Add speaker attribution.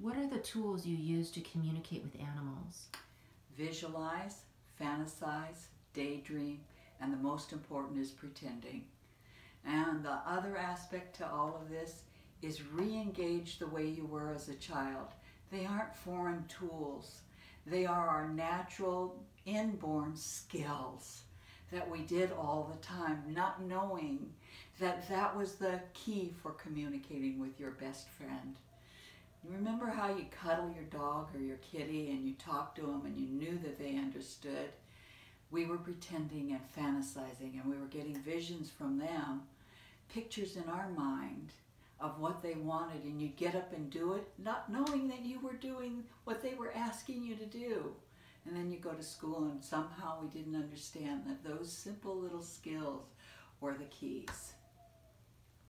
Speaker 1: What are the tools you use to communicate with animals?
Speaker 2: Visualize, fantasize, daydream, and the most important is pretending. And the other aspect to all of this is re-engage the way you were as a child. They aren't foreign tools. They are our natural inborn skills that we did all the time, not knowing that that was the key for communicating with your best friend. You remember how you cuddle your dog or your kitty and you talk to them and you knew that they understood? We were pretending and fantasizing and we were getting visions from them, pictures in our mind of what they wanted and you'd get up and do it, not knowing that you were doing what they were asking you to do. And then you go to school and somehow we didn't understand that those simple little skills were the keys.